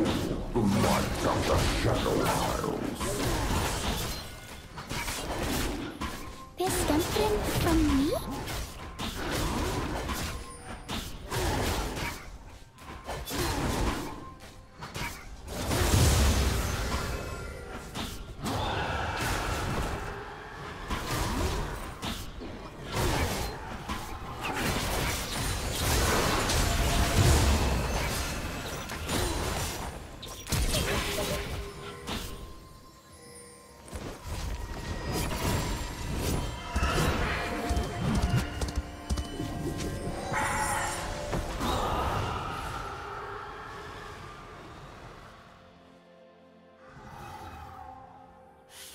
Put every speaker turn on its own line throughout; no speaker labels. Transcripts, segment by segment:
The might of the Shadow.
This dumpling from me?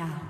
down.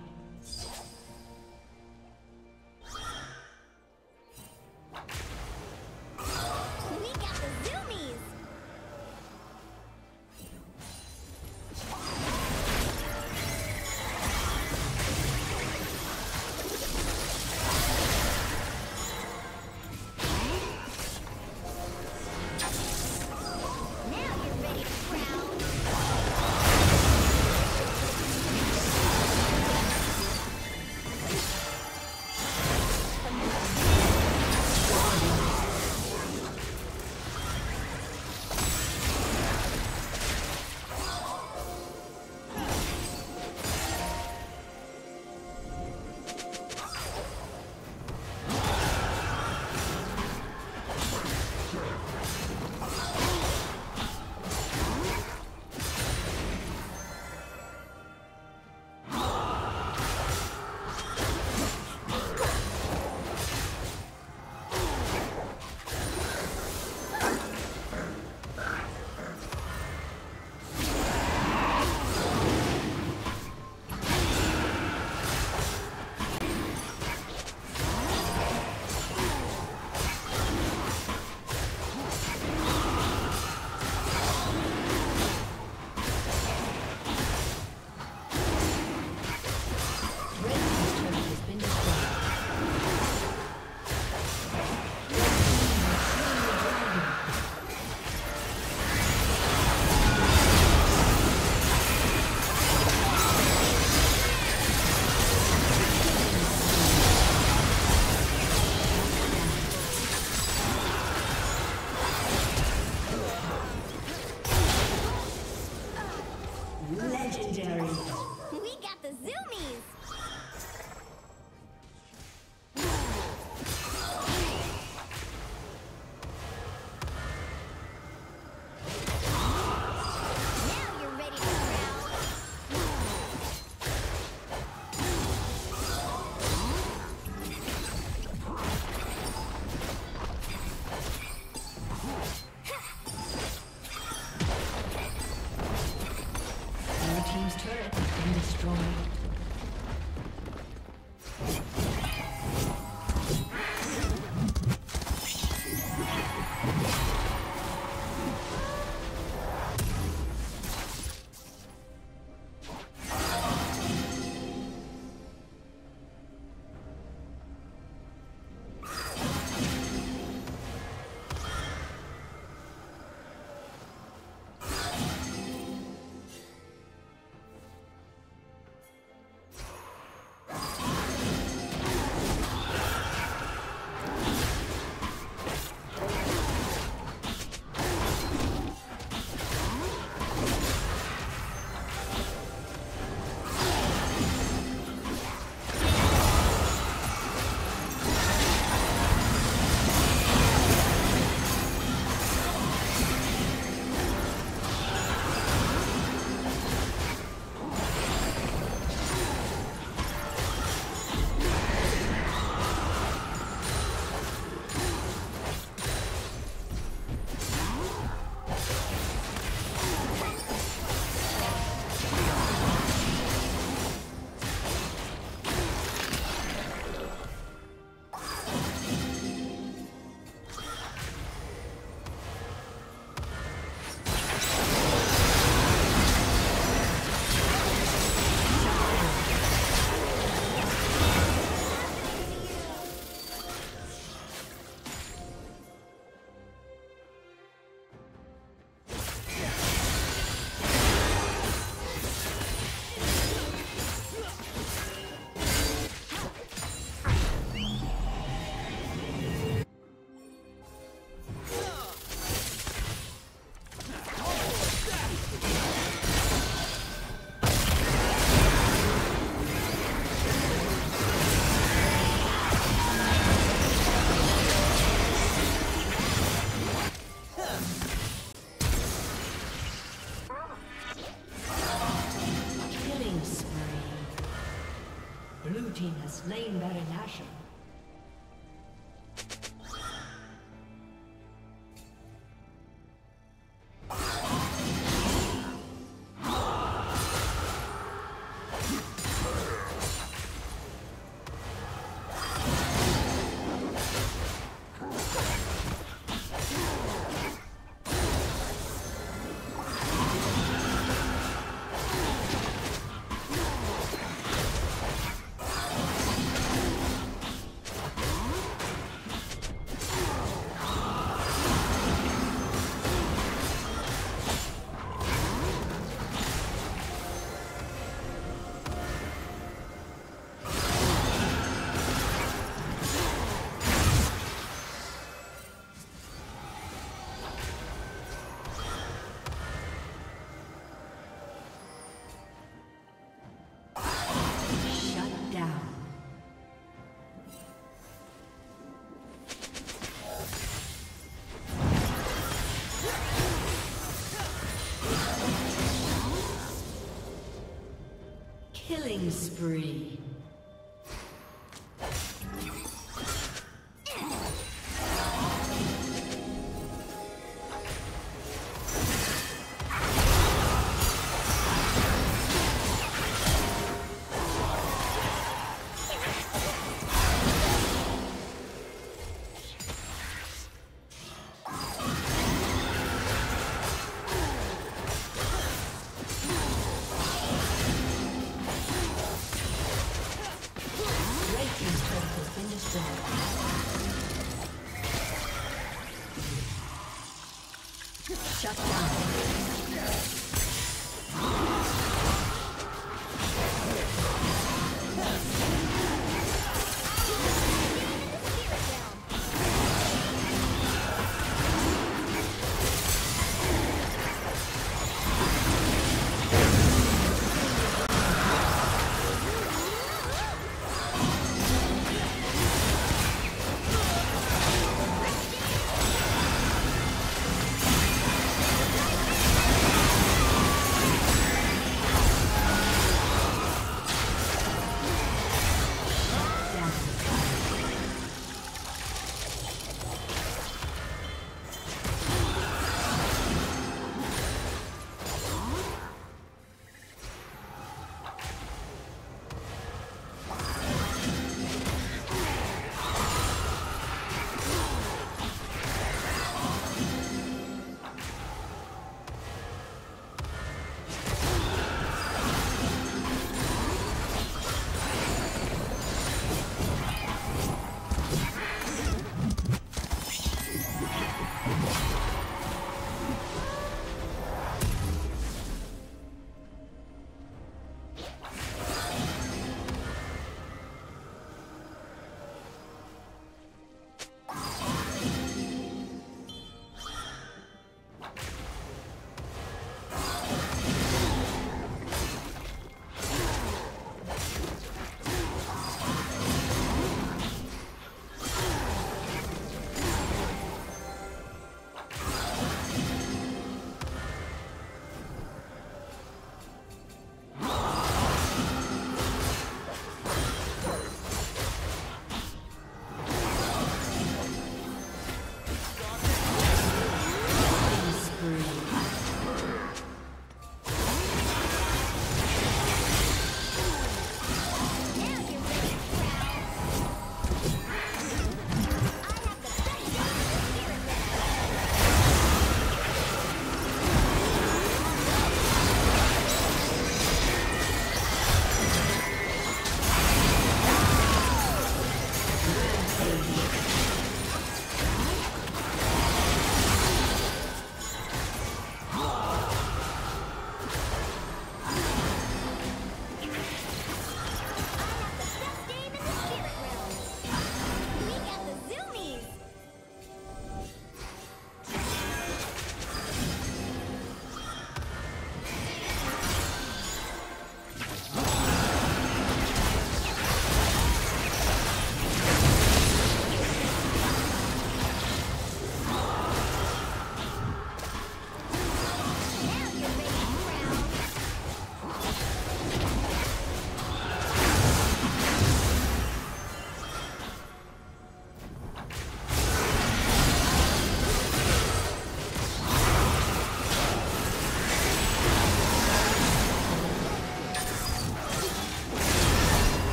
Killing spree.